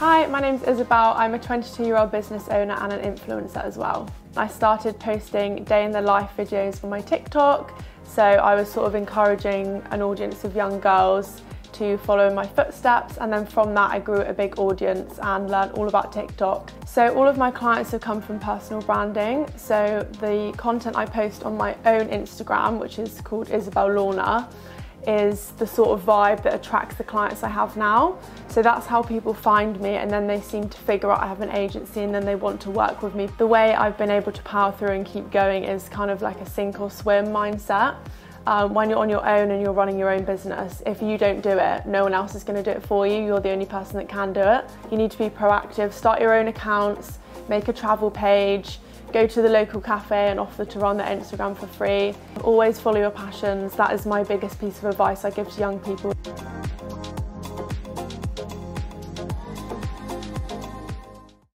Hi, my name's Isobel. I'm a 22 year old business owner and an influencer as well. I started posting day in the life videos on my TikTok, so I was sort of encouraging an audience of young girls to follow in my footsteps and then from that I grew a big audience and learned all about TikTok. So all of my clients have come from personal branding. So the content I post on my own Instagram, which is called Isobel Lorna, is the sort of vibe that attracts the clients I have now. So that's how people find me and then they seem to figure out I have an agency and then they want to work with me. The way I've been able to power through and keep going is kind of like a sink or swim mindset um, when you're on your own and you're running your own business, if you don't do it, no one else is going to do it for you. You're the only person that can do it. You need to be proactive, start your own accounts, make a travel page, go to the local cafe and offer to run their Instagram for free. Always follow your passions. That is my biggest piece of advice I give to young people.